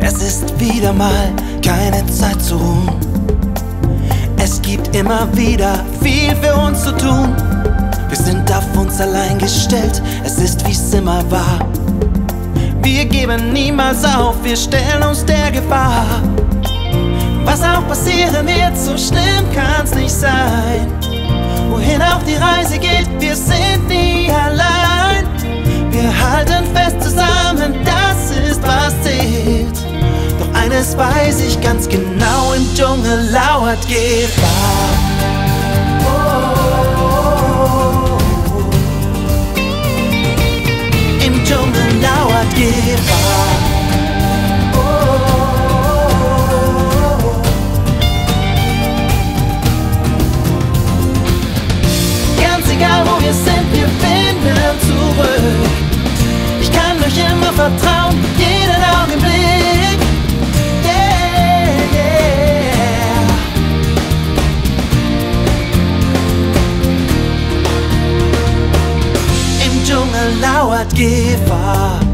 Es ist wieder mal keine Zeit zu ruhen. Es gibt immer wieder viel für uns zu tun. Wir sind auf uns allein gestellt, es ist wie's immer war. Wir geben niemals auf, wir stellen uns der Gefahr. Was auch passieren wird, so schlimm kann's nicht sein. Eines weiß ich ganz genau, im Dschungel lauert Gefahr. Im Dschungel lauert Gefahr. Ganz egal wo wir sind, Im Dschungel lauert Gefahr.